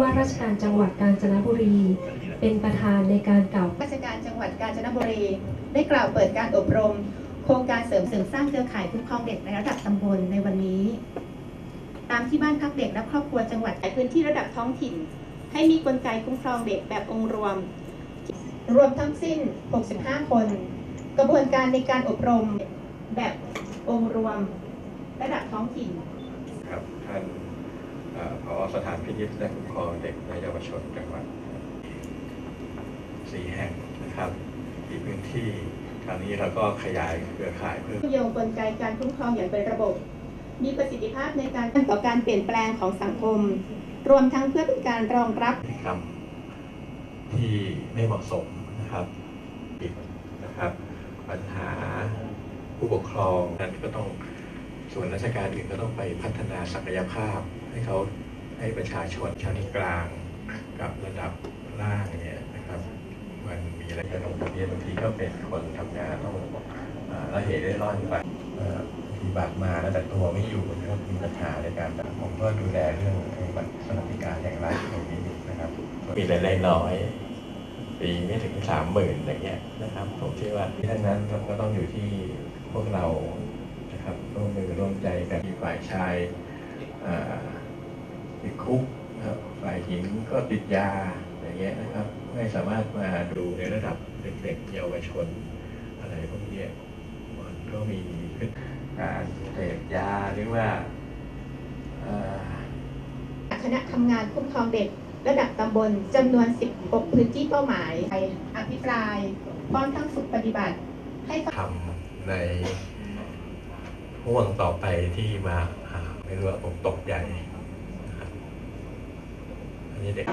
ว่าราชการจังหวัดกาญจนบุรี เป็นประธานในการกล่าวราชการจังหวัดกาญจนบุรี ได้กล่าวเปิดการอบรม โครงการเสริมเสริมสร้างเครือข่ายคุ้มครองเด็กในระดับตำบลในวันนี้ ตามที่บ้านพักเด็กและครอบครัวจังหวัดในพื้นที่ระดับท้องถิ่น ให้มีกลไกคุ้มครองเด็กแบบองค์รวม รวมทั้งสิ้น 65 คน กระบวนการในการอบรมแบบองค์รวม ระดับท้องถิ่นครับท่าน เอ่อผอสถานพินิจและคุ้มครองเด็กและเยาวชนจังหวัดสี่แห่งนะครับที่พื้นที่คราวนี้เราก็ขยายเครือข่ายเพิ่มโยงกลไกการคุ้มครองอย่างเป็นระบบ มีประสิทธิภาพในการต่อการเปลี่ยนแปลงของสังคม รวมทั้งเพื่อเป็นการรองรับพฤติกรรมที่ไม่เหมาะสมนะครับปิดนะครับ ปัญหาผู้ปกครองนั้นก็ต้อง ส่วนราชการอื่นก็ต้องไปพัฒนาศักยภาพ ให้เขาให้ประชาชนชั้นกลางกับระดับล่างเนี่ยนะครับ มันมีอะไรกันลงทะเบียนบางทีก็เป็นคนทำงานต้องเอ่อละเหตุได้ร่อนไปปฏิบัติมาแล้วแต่ตัวไม่อยู่นะครับมีปัญหาในการผมก็ดูแลเรื่องบัตรสวัสดิการอย่างไรตรงนี้นะครับ มีรายได้น้อยปีไม่ถึงสามหมื่นอย่างเงี้ยนะครับผมคิดว่าที่ทั้งนั้นก็ต้องอยู่ที่พวกเรา มมือร่วมใจกันมีฝ่ายชายอ่าติดคุกนะครับฝ่ายหญิงก็ติดยาอย่างเงี้ยนะครับ ไม่สามารถมาดูในระดับเด็กๆเยาวชน อะไรพวกเนี้ยมันก็มีการเสพยาหรือว่าอ่าคณะทำงานคุ้มครองเด็กระดับตำบลจำนวน 16 พื้นที่เป้าหมายไปอภิปราย พร้อมทั้งฝึกปฏิบัติให้ทำใน ห่วงต่อไปที่มาหาไม่รู้ว่าผมตกใจนะครับอันนี้เด็ก